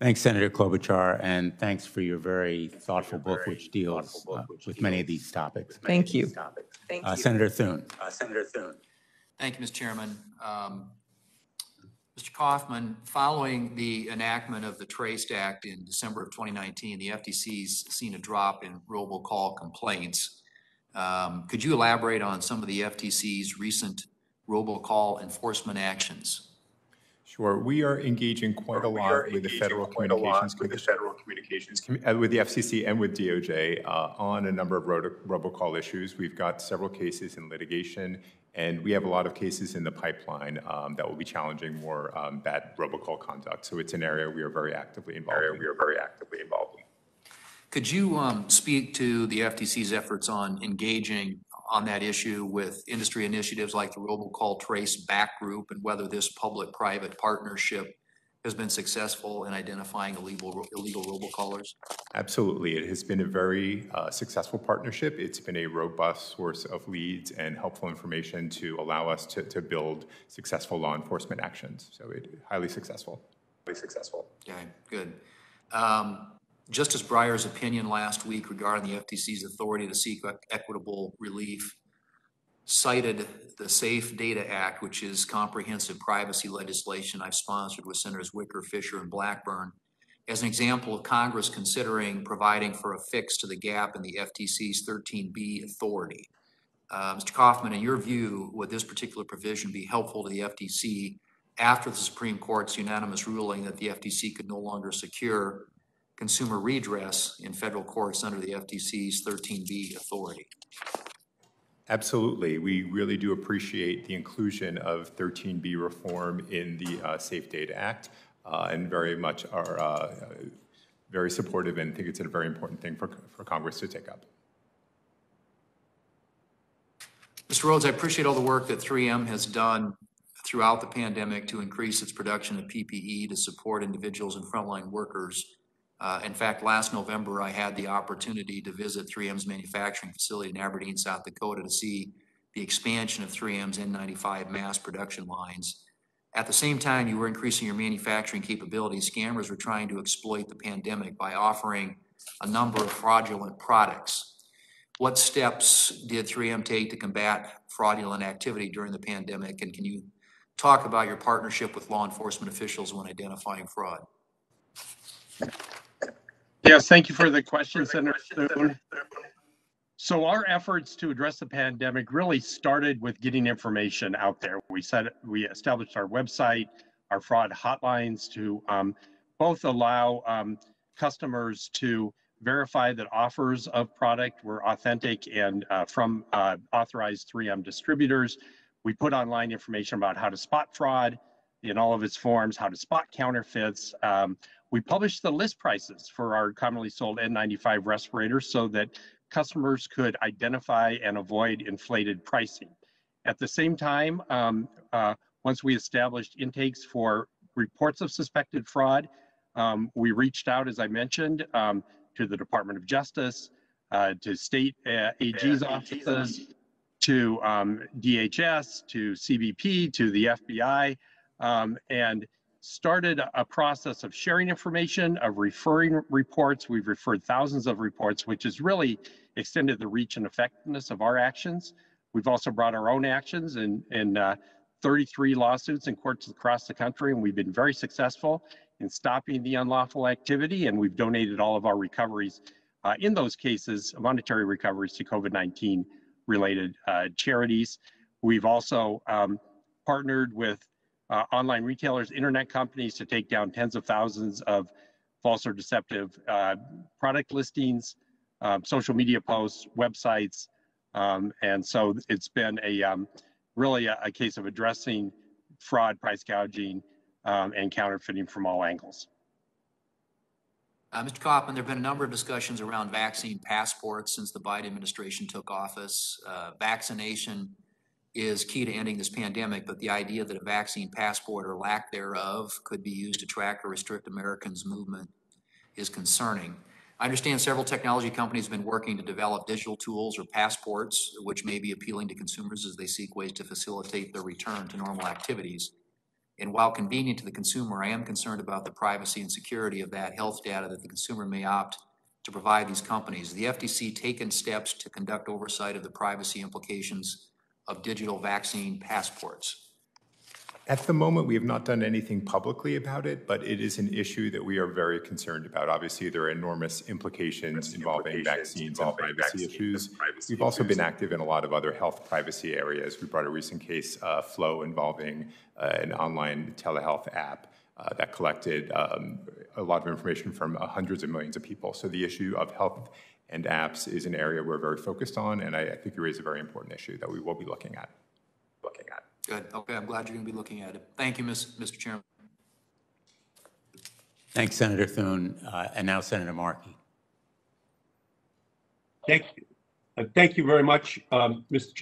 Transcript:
Thanks, Senator Klobuchar, and thanks for your very thoughtful book, which deals uh, with many of these topics. Thank you. Uh, Senator Thune. Senator Thune. Thank you, Mr. Chairman. Um, Mr. Kaufman, following the enactment of the Traced Act in December of 2019, the FTC's seen a drop in robocall complaints. Um, Could you elaborate on some of the FTC's recent robocall enforcement actions? Sure. We are engaging quite a lot with the Federal Communications Commission, Federal Communications uh, with the FCC and with DOJ uh, on a number of roto- robocall issues. We've got several cases in litigation, and we have a lot of cases in the pipeline um, that will be challenging more um, bad robocall conduct. So it's an area we are very actively involved area in. we are very actively involved in. Could you um, speak to the FTC's efforts on engaging on that issue with industry initiatives like the Robocall Trace Back Group and whether this public-private partnership has been successful in identifying illegal, illegal robocallers? Absolutely. It has been a very uh, successful partnership. It's been a robust source of leads and helpful information to allow us to, to build successful law enforcement actions. So it highly successful. Highly successful. Okay, good. Um, Justice Breyer's opinion last week regarding the FTC's authority to seek equitable relief cited the Safe Data Act, which is comprehensive privacy legislation I've sponsored with Senators Wicker, Fischer, and Blackburn, as an example of Congress considering providing for a fix to the gap in the FTC's 13B authority. Uh, Mr. Kaufman, in your view, would this particular provision be helpful to the FTC after the Supreme Court's unanimous ruling that the FTC could no longer secure consumer redress in federal courts under the FTC's 13B authority. Absolutely. We really do appreciate the inclusion of 13B reform in the uh, Safe Data Act uh, and very much are uh, very supportive and think it's a very important thing for, for Congress to take up. Mr. Rhodes, I appreciate all the work that 3M has done throughout the pandemic to increase its production of PPE to support individuals and frontline workers uh, in fact, last November, I had the opportunity to visit 3M's manufacturing facility in Aberdeen, South Dakota to see the expansion of 3M's N95 mass production lines. At the same time, you were increasing your manufacturing capabilities. Scammers were trying to exploit the pandemic by offering a number of fraudulent products. What steps did 3M take to combat fraudulent activity during the pandemic? And can you talk about your partnership with law enforcement officials when identifying fraud? Yes, thank you for the question, Senator Thune. So our efforts to address the pandemic really started with getting information out there. We said we established our website, our fraud hotlines to um, both allow um, customers to verify that offers of product were authentic and uh, from uh, authorized 3M distributors. We put online information about how to spot fraud in all of its forms, how to spot counterfeits. Um, we published the list prices for our commonly sold N95 respirators so that customers could identify and avoid inflated pricing. At the same time, um, uh, once we established intakes for reports of suspected fraud, um, we reached out, as I mentioned, um, to the Department of Justice, uh, to state uh, AG's offices, to um, DHS, to CBP, to the FBI, um, and started a process of sharing information, of referring reports. We've referred thousands of reports, which has really extended the reach and effectiveness of our actions. We've also brought our own actions in, in uh, 33 lawsuits in courts across the country, and we've been very successful in stopping the unlawful activity, and we've donated all of our recoveries uh, in those cases, monetary recoveries to COVID-19 related uh, charities. We've also um, partnered with uh, online retailers, internet companies to take down tens of thousands of false or deceptive uh, product listings, um, social media posts, websites. Um, and so it's been a um, really a, a, case of addressing fraud, price gouging, um, and counterfeiting from all angles. Uh, Mr. Kaufman, there have been a number of discussions around vaccine passports since the Biden administration took office. Uh, vaccination is key to ending this pandemic, but the idea that a vaccine passport or lack thereof could be used to track or restrict Americans' movement is concerning. I understand several technology companies have been working to develop digital tools or passports, which may be appealing to consumers as they seek ways to facilitate their return to normal activities. And while convenient to the consumer, I am concerned about the privacy and security of that health data that the consumer may opt to provide these companies. The FTC taken steps to conduct oversight of the privacy implications of digital vaccine passports? At the moment, we have not done anything publicly about it, but it is an issue that we are very concerned about. Obviously, there are enormous implications involving vaccines and privacy issues. privacy We've also been active in a lot of other health privacy areas. We brought a recent case, uh, Flo, involving uh, an online telehealth app uh, that collected um, a lot of information from uh, hundreds of millions of people. So the issue of health and apps is an area we're very focused on, and I, I think you raise a very important issue that we will be looking at. Looking at. Good, okay, I'm glad you're going to be looking at it. Thank you, Ms. Mr. Chairman. Thanks, Senator Thune. Uh, And now Senator Markey. Thank, uh, thank you very much, um, Mr. Chairman.